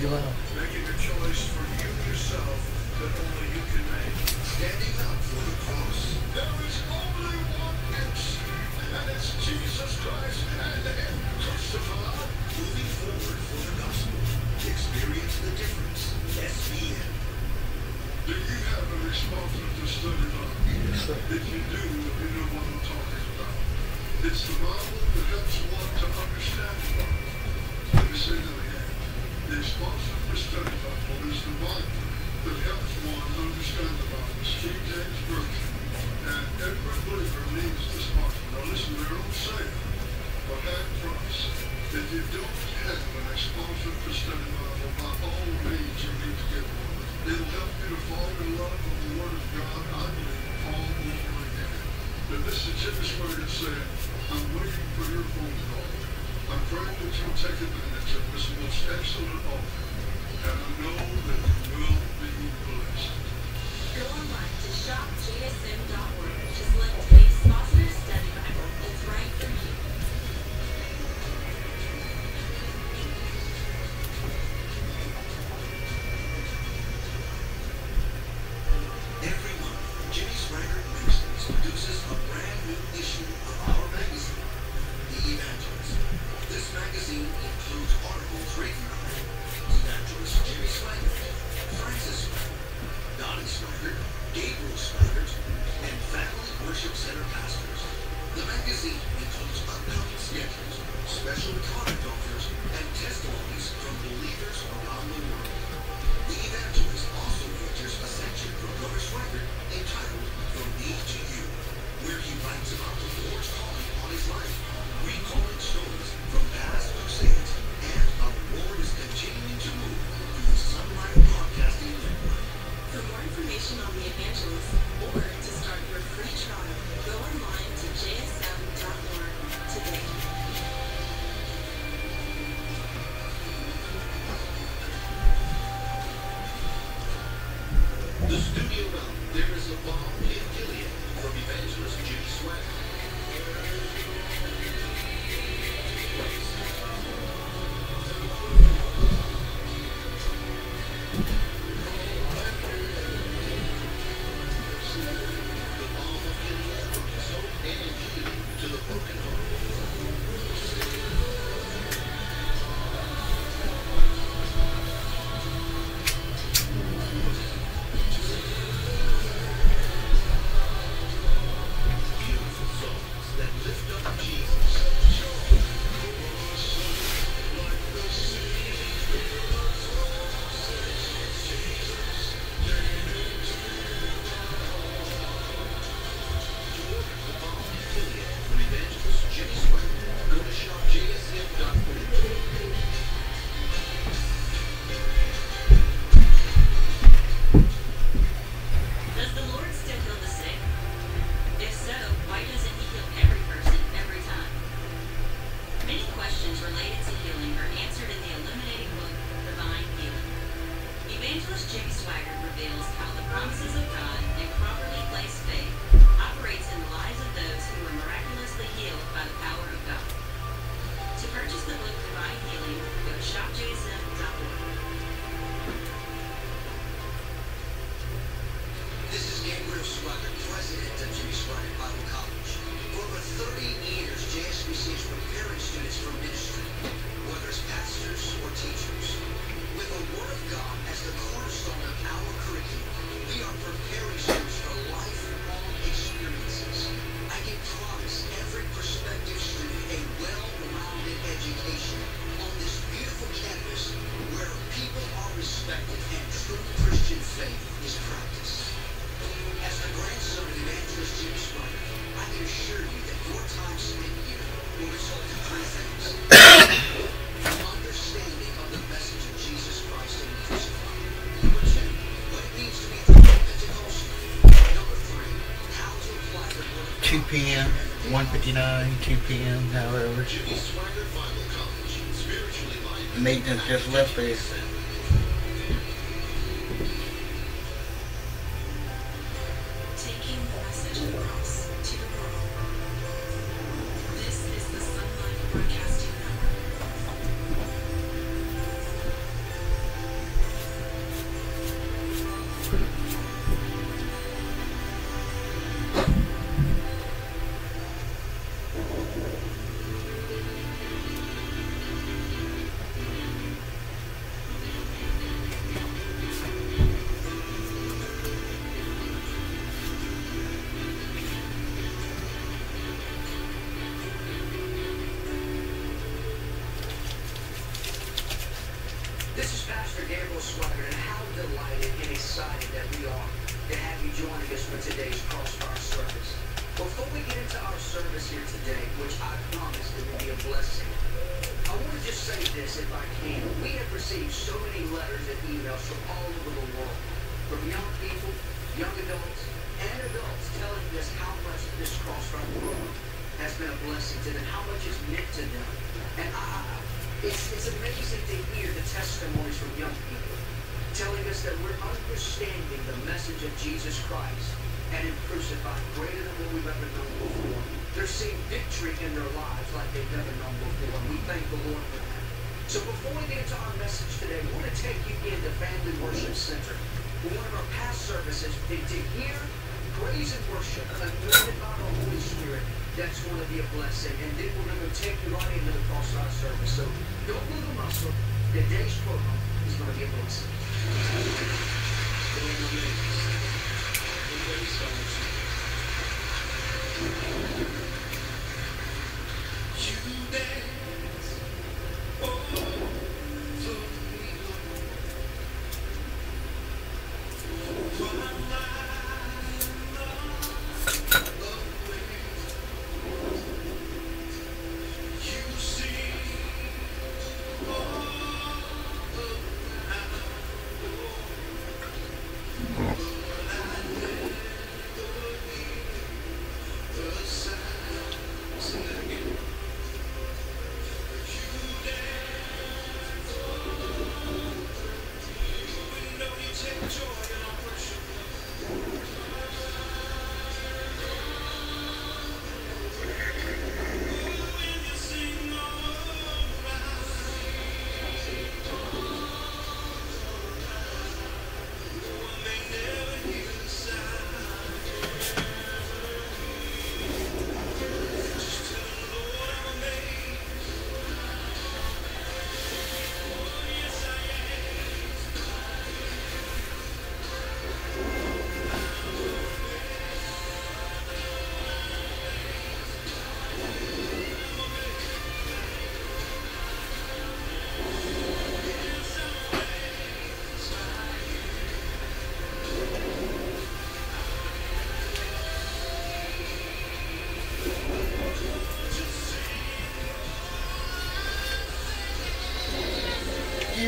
to save. Making a choice for you yourself that only you can make. Standing up for the cross. There is only one answer, and it's Jesus Christ and Him crucified. Moving forward for the gospel. Experience the difference. SBN. Do you have a responsibility to study Bible? Yes. If you do, you know what I'm talking about. It's the Bible that helps one to understand the Let me say that again. The sponsor for study Bible is the Bible that helps one understand the. It's King James Version. And every believer needs the sponsor. Now listen, they don't say it, but have trust. If you don't have an exposure for study Bible, by all means you need to get one. It'll help you to fall in love with the Word of God, I believe, all over again. But this is Jimmy Swaggart saying, I'm waiting for your phone call. I'm praying that you'll take advantage of this most excellent offer. And I know that you will be blessed. Go online to shopjsm.org to select today's sponsored study Bible that's right for you. 2 p.m., however. Jimmy Swaggart Bible College, spiritually minded. Nathan just left there. This Crossfire program has been a blessing to them, how much it's meant to them. And I, it's, it's amazing to hear the testimonies from young people telling us that we're understanding the message of Jesus Christ and Him crucified greater than what we've ever known before. They're seeing victory in their lives like they've never known before, and we thank the Lord for that. So before we get into our message today, we want to take you into Family Worship Center. One of our past services to hear praise and worship and anointed by the Holy Spirit. That's going to be a blessing. And then we're going to take you right into the Crossfire service. So don't move a muscle. Today's program is going to be a blessing. You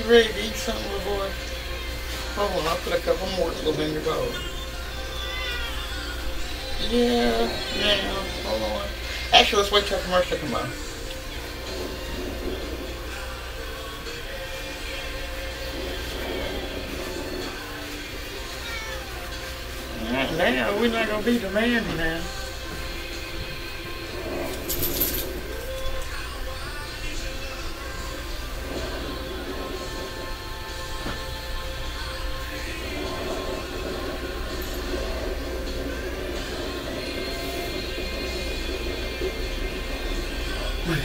ready to eat something, little boy? Hold on, I'll put a couple morsels in your bowl. Yeah, now, hold on. Actually, let's wait till commercial come on. Now, we're not gonna be demanding now.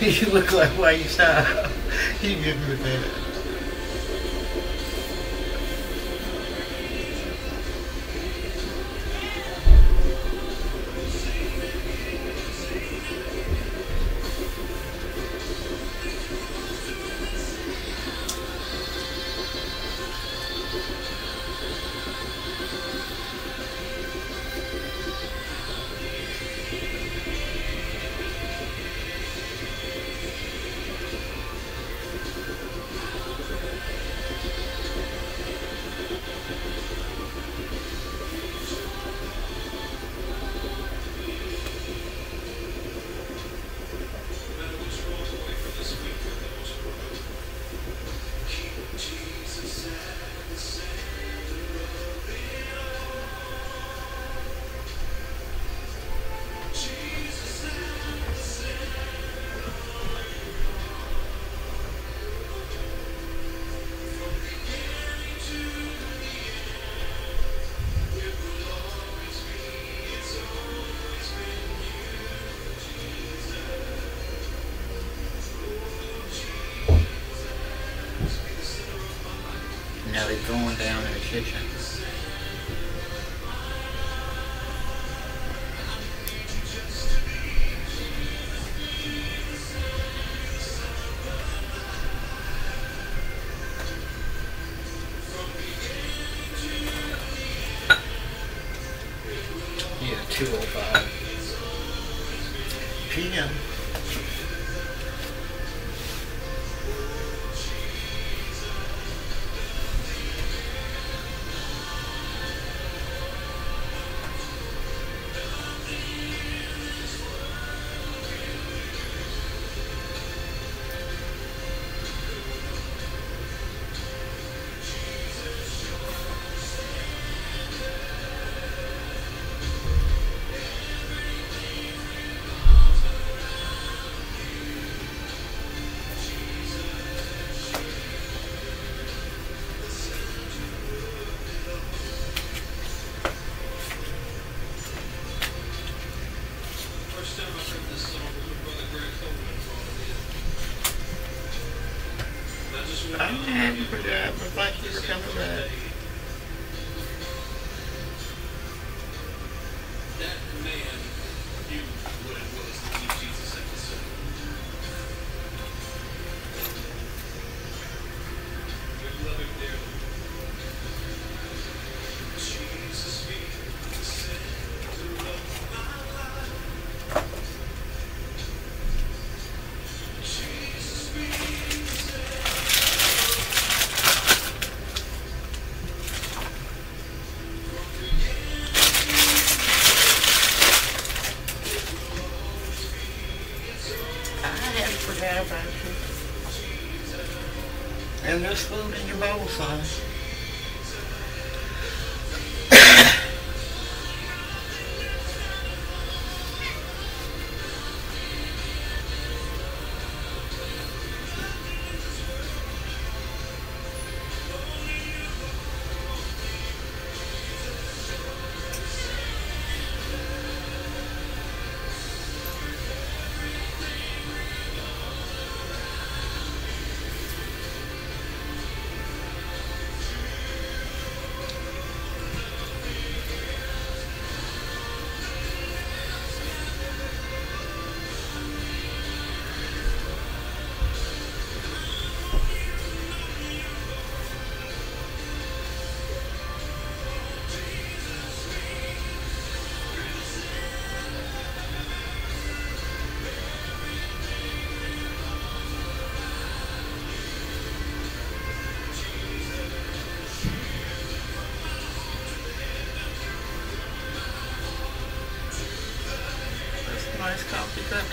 you look like why you stop. You good with that. Down I'm happy for that, thank you for coming back.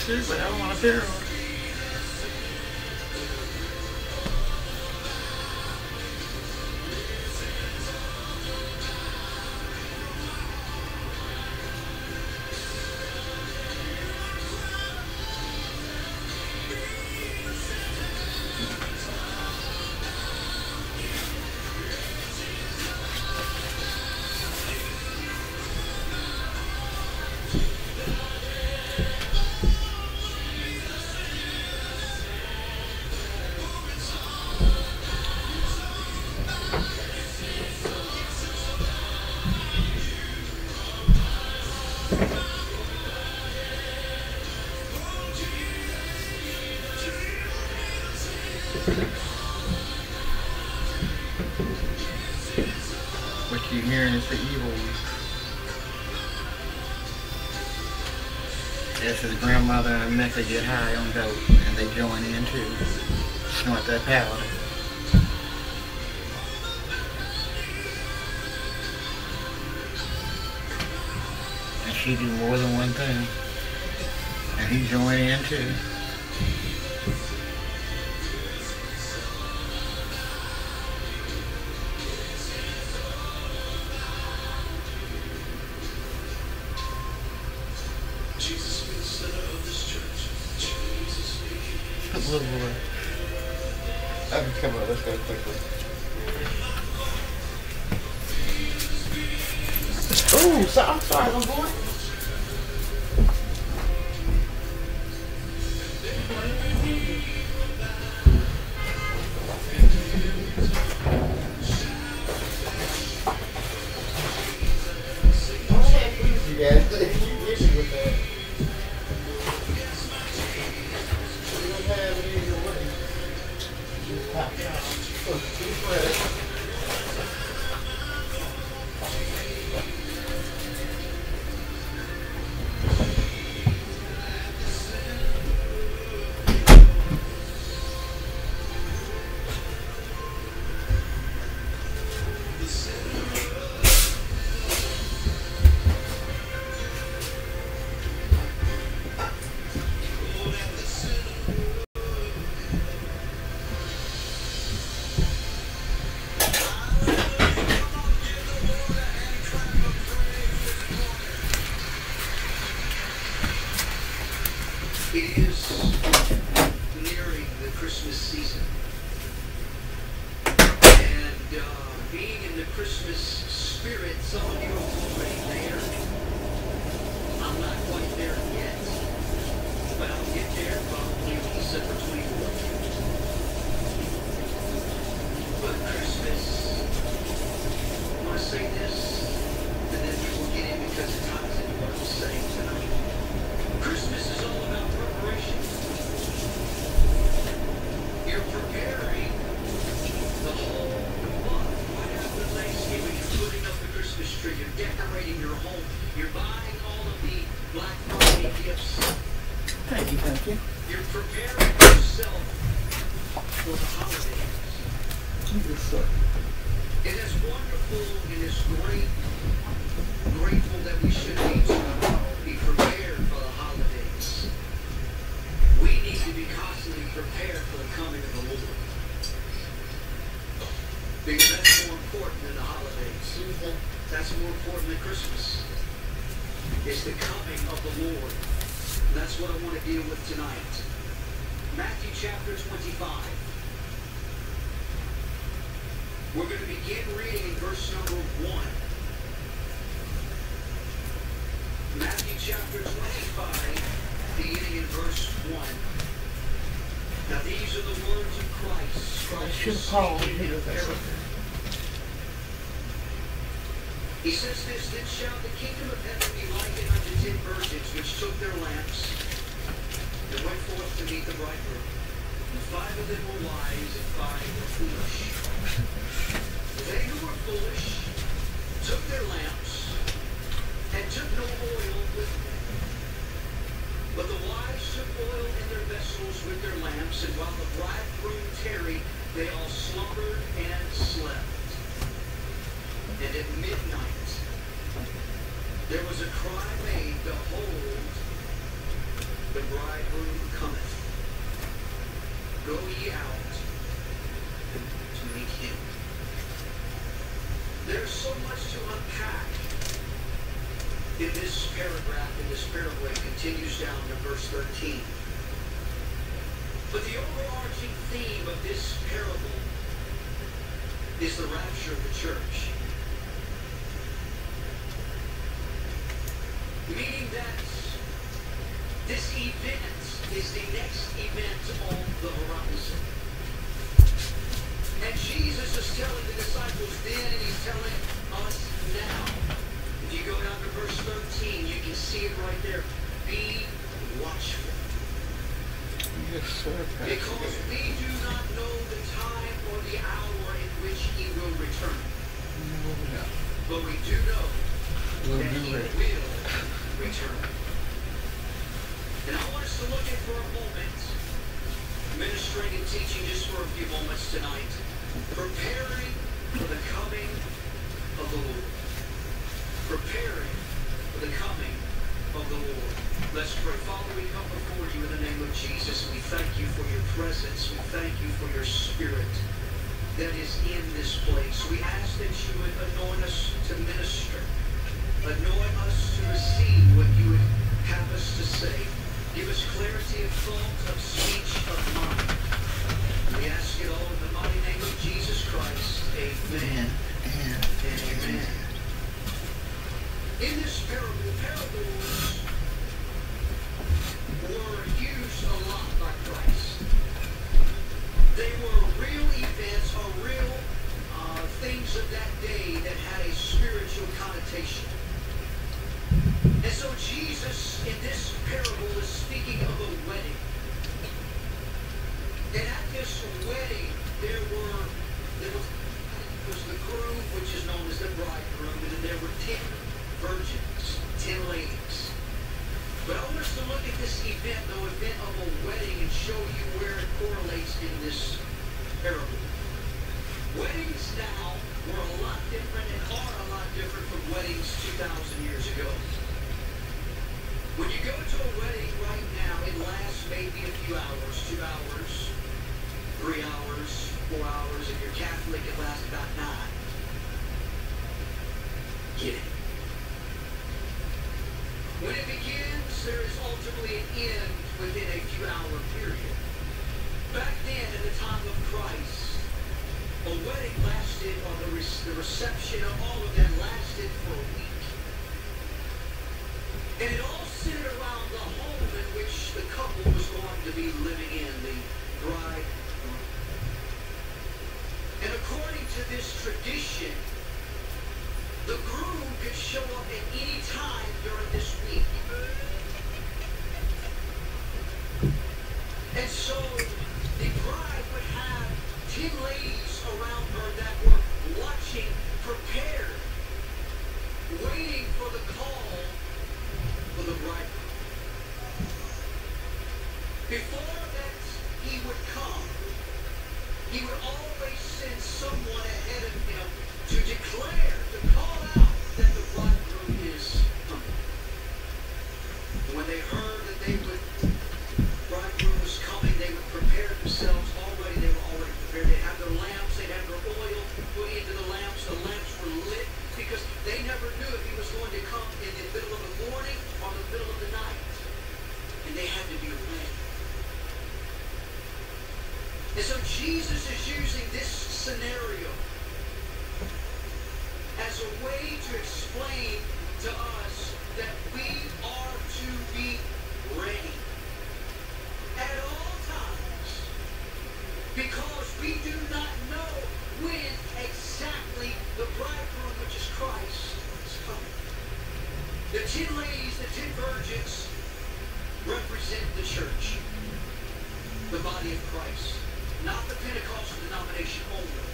Too, but I don't want a barrel. Is the evil one. This is grandmother and Mecca get high on dope, and they join in too. Snort that powder. And she do more than one thing. And he join in too. Be. Little boy. Okay, come on, let's go quickly. Oh, so, I'm sorry, little boy. Should. He says this, then shall the kingdom of heaven be likened unto ten virgins which took their lamps and went forth to meet the bridegroom. And five of them were wise and five were foolish. They who were foolish took their lamps and took no oil with them. But the wise took oil in their vessels with their lamps, and while the bridegroom tarried, they all slumbered and slept. And at midnight there was a cry made, Behold, the bridegroom cometh. Go ye out to meet him. There's so much to unpack in this paragraph, in this. It continues down to verse 13. But the overarching theme of this parable is the rapture of the church. Meaning that this event is the next event on the horizon. And Jesus is telling the disciples then, and he's telling us now. If you go down to verse 13, you can see it right there. Be watchful. Yes, sir. Because we do not know the time or the hour in which he will return. But we do know We'll that he ready. will return. And I want us to look at for a moment, ministering and teaching just for a few moments tonight, preparing for the coming of the Lord. Preparing for the coming of the Lord. Let's pray. Father, we come before you in the name of Jesus. We thank you for your presence. We thank you for your spirit that is in this place. We ask that you would anoint us to minister. Anoint us to receive what you would have us to say. Give us clarity of thought, of speech, of mind. We ask it all in the mighty name of Jesus Christ. Amen and amen. In this parable, parables were used a lot by Christ. They were real events or real uh, things of that day that had a spiritual connotation. And so Jesus, in this parable, is speaking of a wedding. And at this wedding, there were, there was, was the groom, which is known as the bridegroom, and there were ten virgins, ten ladies. But I want us to look at this event, the event of a wedding, and show you where it correlates in this parable. Weddings now were a lot different and are a lot different from weddings 2,000 years ago. When you go to a wedding right now, it lasts maybe a few hours, two hours, three hours, four hours. If you're Catholic, it lasts about nine. Get it? When it begins, there is ultimately an end within a few hour period. Back then, in the time of Christ, a wedding lasted, or the, rec- the reception of all of them lasted for a week. And it all centered around the home in which the couple was going to be living in, the bride. And according to this tradition, because we do not know when exactly the bridegroom, which is Christ, is coming. The ten ladies, the ten virgins, represent the church, the body of Christ, not the Pentecostal denomination only,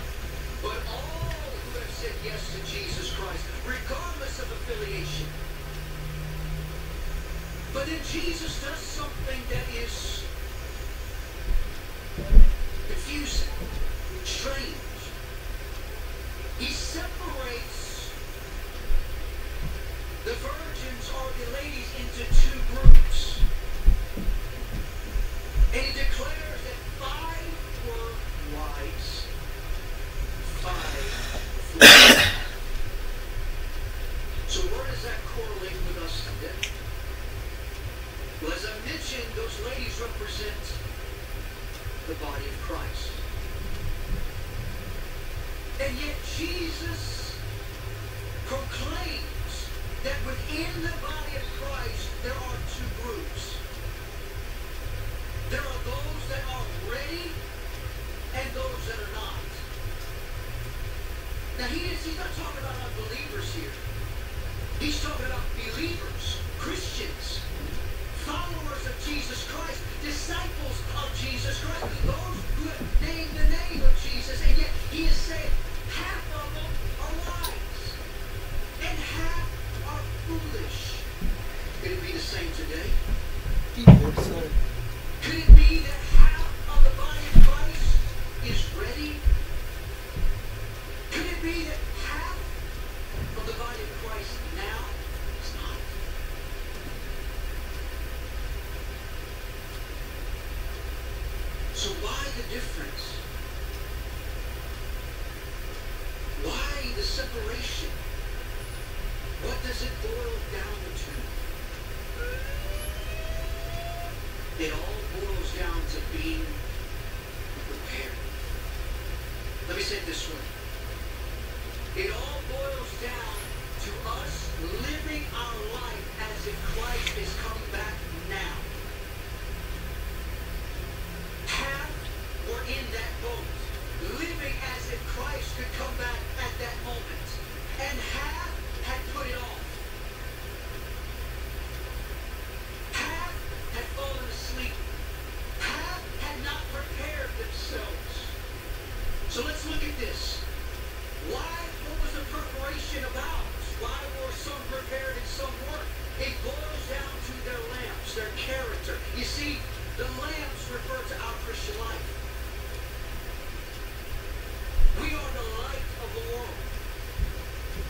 but all who have said yes to Jesus Christ, regardless of affiliation. But then Jesus does something that is strange. He separates the virgins or the ladies into two groups. And he declares that five were wise, five foolish. So where does that correlate with us today? Well, as I mentioned, those ladies represent the body of Christ. And yet Jesus proclaims within the body of Christ there are two groups. There are those that are ready and those that are not. Now he is, he's not talking about unbelievers here. He's talking about believers, Christians, followers of Jesus Christ, disciples of Jesus Christ, who have named the name of Jesus, and yet he is saying half of them are wise and half are foolish. Could it be the same today? He would say. Could it be that half of the body of Christ is ready? Could it be that half of the body of Christ now is not? So why the difference? Why the separation? What does it boil down to? It all boils down to being prepared. Let me say it this. It all boils down to us living our life as if Christ is coming back now. Half were in that boat, living as if Christ could come back at that moment. And half had put it off. Half had fallen asleep. Half had not prepared themselves. So let's look at this. Why, what was the preparation about? Why were some prepared and some weren't? It boils down to their lamps, their character. You see, the lamps refer to our Christian life. We are the light of the world.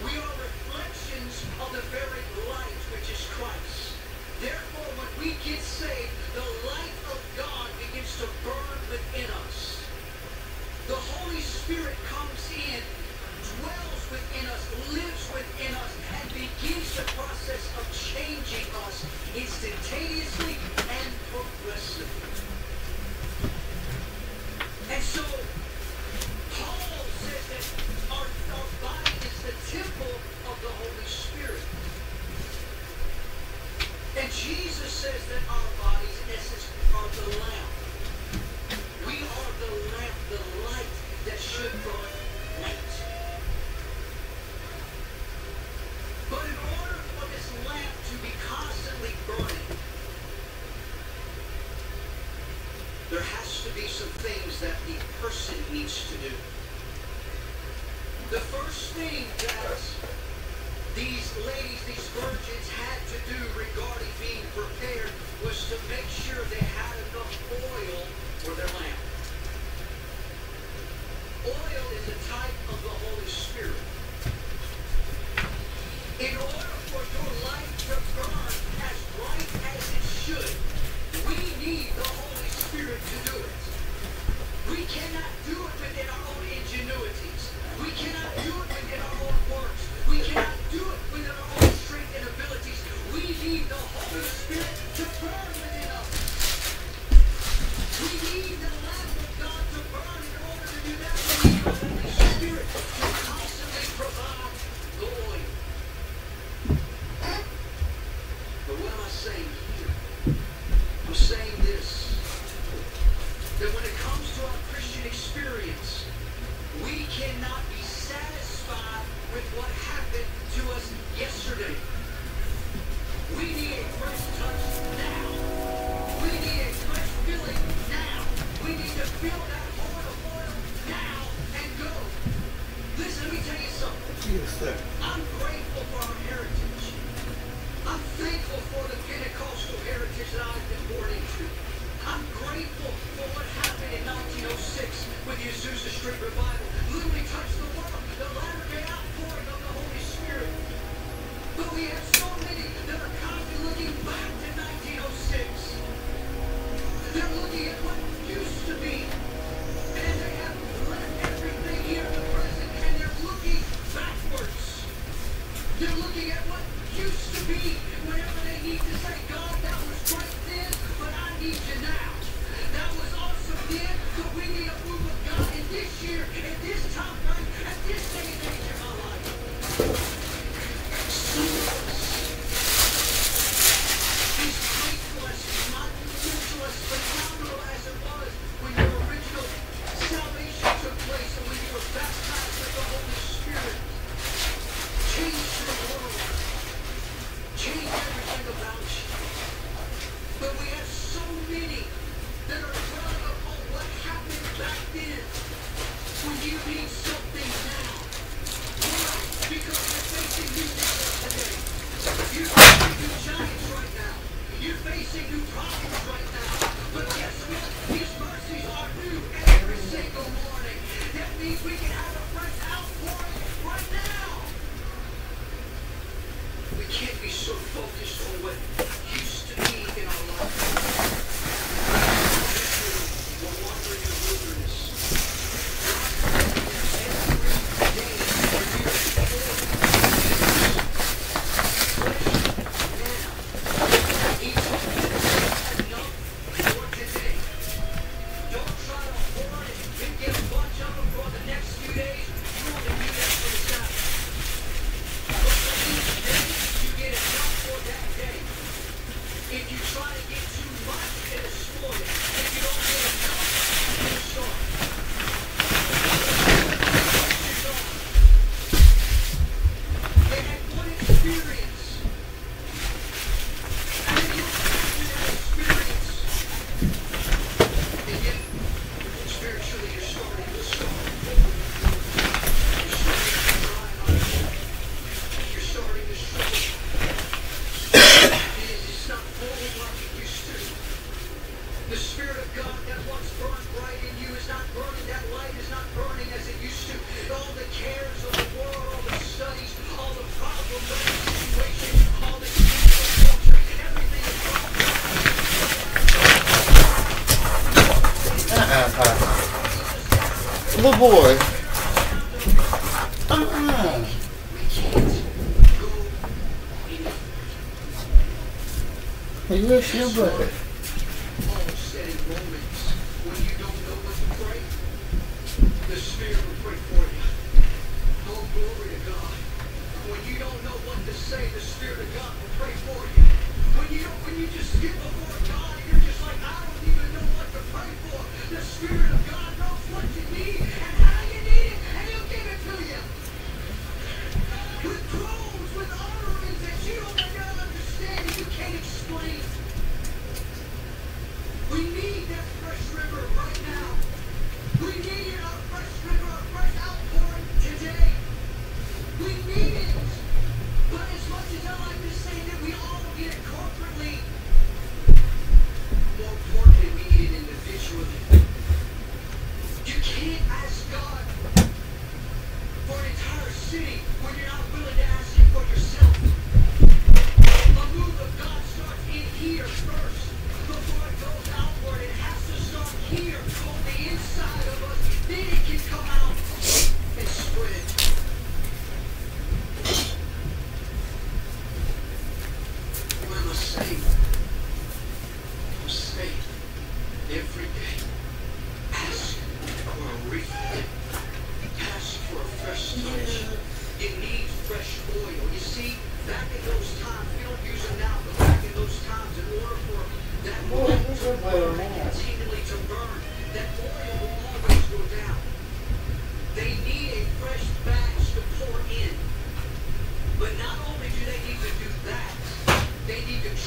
We are reflections of the very light which is Christ. Therefore, when we get saved, the light of God begins to burn within us. The Holy Spirit comes in, dwells within us, lives within us, and begins the process of changing us instantaneously and progressively. And so, cannot. You wish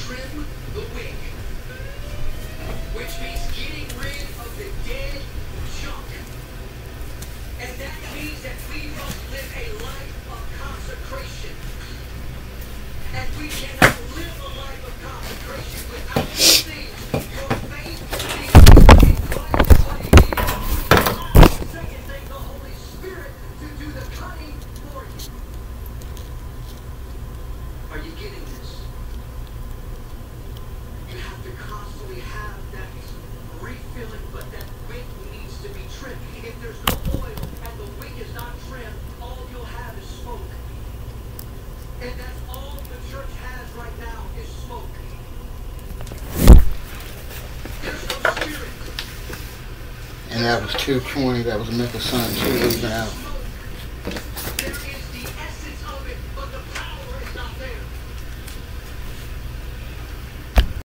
Trenton That was 220. That was a Memphis Sun, two leaving out.